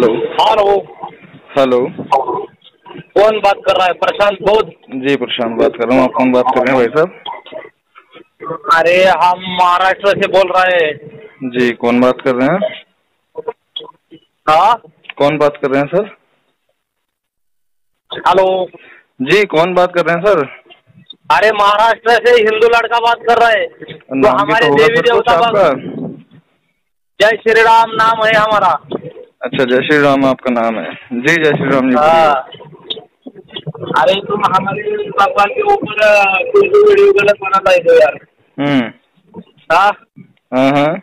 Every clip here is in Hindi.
हेलो हेलो हेलो कौन बात कर रहा है प्रशांत बोध। जी प्रशांत बात कर रहा हूँ। आप कौन बात कर रहे हैं भाई साहब? अरे हम महाराष्ट्र से बोल रहे हैं। जी कौन बात कर रहे हैं? हाँ? कौन बात कर रहे हैं सर? हेलो जी कौन बात कर रहे हैं सर? अरे महाराष्ट्र से हिंदू लड़का बात कर रहा है। तो हमारे तो देवी देवता जय श्री राम नाम है हमारा। अच्छा जय श्री राम आपका नाम है। जी जय श्री राम जी हाँ। अरे तुम हमारे भगवान के ऊपर वीडियो गलत बनाता है तो यार। हम्म। हाँ? हाँ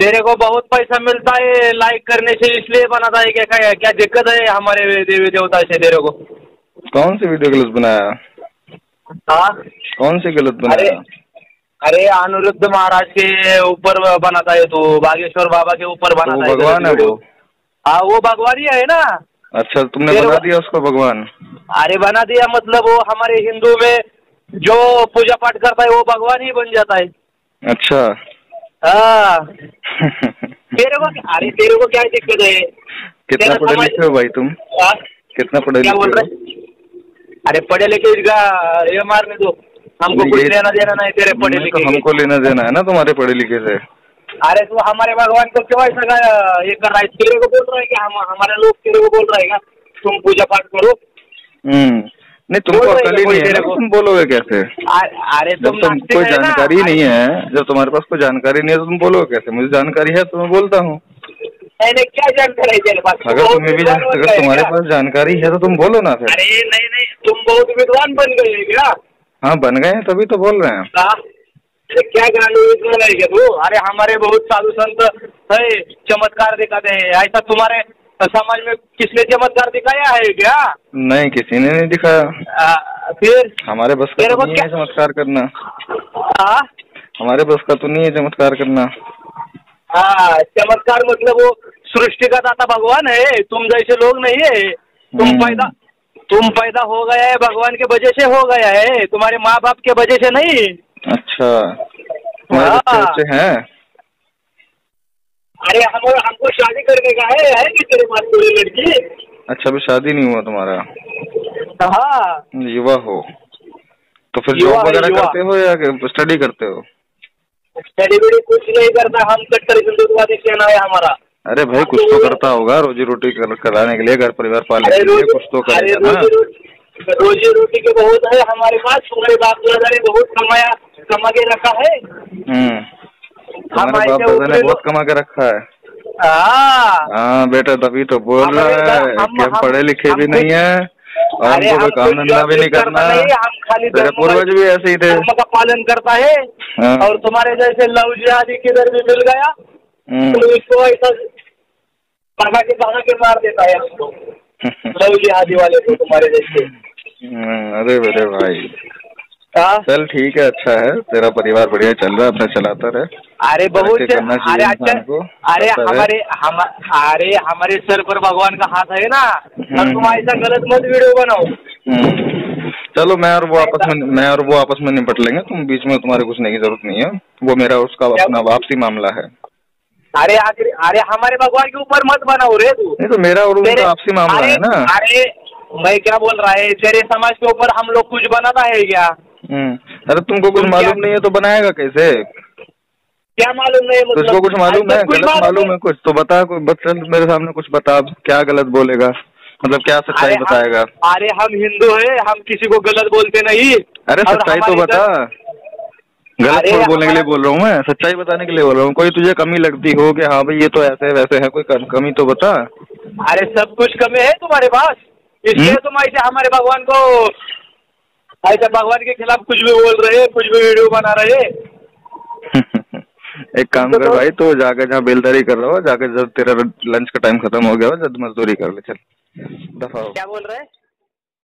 तेरे को बहुत पैसा मिलता है लाइक करने से इसलिए बनाता है क्या क्या, क्या दिक्कत है हमारे देवी देवता से तेरे को? कौन सी वीडियो गलत बनाया? हाँ? कौन सी गलत बनाया? अरे अनिरुद्ध महाराज के ऊपर बनाता है तू बागेश्वर बाबा के ऊपर तो बनाता है भगवान है वो? हाँ वो भगवान ही है ना। अच्छा तुमने बना दिया उसको भगवान? अरे बना दिया मतलब वो हमारे हिंदू में जो पूजा पाठ करता है वो भगवान ही बन जाता है। अच्छा। हाँ। तेरे को अरे तेरे को क्या दिक्कत है? कितना पढ़े लिखे हो भाई तुम? हाँ? कितना पढ़े बोल लिखे अरे पढ़े लिखे इसका ये मारने दो। हमको कुछ लेना देना नहीं तेरे पढ़े तो लिखे हमको लेना देना है ना तुम्हारे पढ़े लिखे से। अरे तू हमारे भगवान को क्यों ऐसा ये कर रहा है? तेरे को बोल रहा है कि हम हमारे लोग तेरे को बोल रहा है तुम पूजा पाठ करो। हम्म। नहीं तुमको अकल ही नहीं है। तुम बोलोगे कैसे? अरे तुम कोई जानकारी नहीं है जब तुम्हारे पास कोई जानकारी नहीं है तो तुम बोलोगे कैसे? मुझे जानकारी है तो मैं बोलता हूँ। क्या जानकारी है तेरे पास? अगर तुम्हें भी अगर तुम्हारे पास जानकारी है तो तुम बोलो ना फिर। अरे नहीं नहीं तुम बहुत विद्वान बन गए क्या? हाँ बन गए हैं तभी तो बोल रहे हैं। हाँ? ये क्या क्या तू? अरे हमारे बहुत साधु संत है चमत्कार दिखाते हैं। ऐसा तुम्हारे समाज में किसने चमत्कार दिखाया है क्या? नहीं किसी ने नहीं दिखाया। आ, फिर? हमारे बस का तो नहीं है चमत्कार करना। हाँ हमारे बस का तो नहीं है चमत्कार करना। हाँ चमत्कार मतलब वो सृष्टि का दाता भगवान है। तुम जैसे लोग नहीं है। तुम हम्म। पैदा तुम पैदा हो गया है भगवान के वजह से हो गया है तुम्हारे माँ बाप के वजह से नहीं। अच्छा तुम्हारे बच्चे हाँ। हैं? अरे हम हमको शादी करने का है है कि तेरे पास कोई लड़की? अच्छा अभी शादी नहीं हुआ तुम्हारा? हाँ। युवा हो। तो फिर जॉब वगैरह करते हो या स्टडी करते हो? स्टडी कुछ नहीं करता हम कट्टर हिंदुत्ववादी सेना है हमारा। अरे भाई कुछ तो करता होगा रोजी रोटी कर, कराने के लिए घर परिवार पालने के लिए कुछ तो करेगा ना। रोजी रोटी रोजी रोटी के बहुत है हमारे पास तुम्हारे बाप दादा ने बहुत कमाया कमा के रखा है। हम्म। ऐसे बाप दादा ने बहुत कमा के रखा है। हाँ। हाँ बेटा तभी तो बोल हमारे रहा है कि हम पढ़े लिखे भी नहीं है और हमको कोई काम धंधा भी नहीं करना। हम खाली तेरे पूर्वज भी ऐसे ही थे। का पालन करता है हाँ। और तुम्हारे जैसे लव जिहादी किधर भी मिल गया हम्म। तो इसको ऐसा भगा के भगा के मार देता है लव जिहादी वाले को तुम्हारे जैसे। हम्म, अरे मेरे भाई। हाँ? चल ठीक है अच्छा है। तेरा परिवार बढ़िया चल रहा है अपना चलाता रहे। अरे बहुत अरे अच्छा अरे हमारे हम अरे हमारे सर पर भगवान का हाथ है ना। हम्म। तुम ऐसा गलत मत वीडियो बनाओ। हम्म। चलो मैं और वो आपस में मैं और वो आपस में निपट लेंगे। तुम बीच में तुम्हारे कुछ नहीं की ज़रूरत नहीं है। वो मेरा उसका अपना वापसी मामला है। अरे आखिर अरे हमारे भगवान के ऊपर मत बनाओ रे तू। नहीं तो मेरा और उनका आपसी मामला है ना। अरे मैं क्या बोल रहा है? तेरे समाज के ऊपर हम लोग कुछ बनाता है क्या? हम्म। अरे तुमको कुछ मालूम नहीं है तो बनाएगा कैसे? क्या मालूम नहीं मतलब? तुझको कुछ मालूम है? कुछ गलत मालूम है कुछ? तो बता कोई बच्चा मेरे सामने कुछ बता क्या गलत बोलेगा? मतलब क्या सच्चाई बताएगा? अरे हम हिंदू है हम किसी को गलत बोलते नहीं। अरे सच्चाई तो बता। गलत बोलने के लिए बोल रहा हूँ मैं सच्चाई बताने के लिए बोल रहा हूँ। कोई तुझे कमी लगती हो कि हाँ भाई ये तो ऐसे है वैसे है कोई कमी तो बता। अरे सब कुछ कमी है तुम्हारे पास। इसलिए हम्म? तुम ऐसे हमारे भगवान को ऐसे भगवान के खिलाफ कुछ भी बोल रहे कुछ भी वीडियो बना रहे। एक काम तो कर तो- भाई तो जाके जहाँ बेलदारी कर रहा हो जाके जब तेरा लंच का टाइम खत्म हो गया हो जब मजदूरी कर ले चल। दफ़ा क्या बोल रहे?